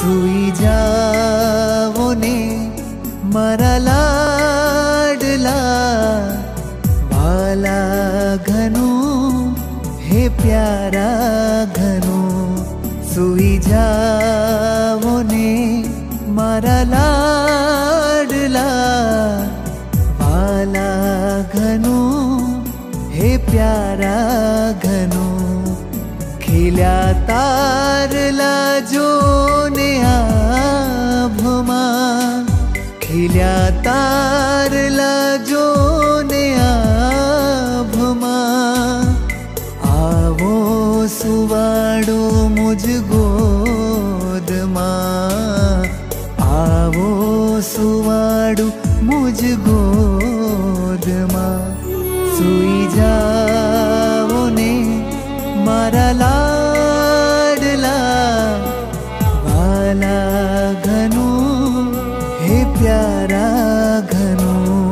સુઈ જાવો ને મારા લાડલા વાલા ઘનું હે પ્યારા ઘનું સુઈ જાવો ને મારા લાડલા વાલા ઘનું હે પ્યારા ઘનું ખીલ્યા તારલા खिल्या तारला जो ने आभमा। आवो सुवाड़ो मुझ गोदमा। आवो सुवाड़ो मुझ गोदमा। सुई जाओ ने, मारा ला प्यारा घनू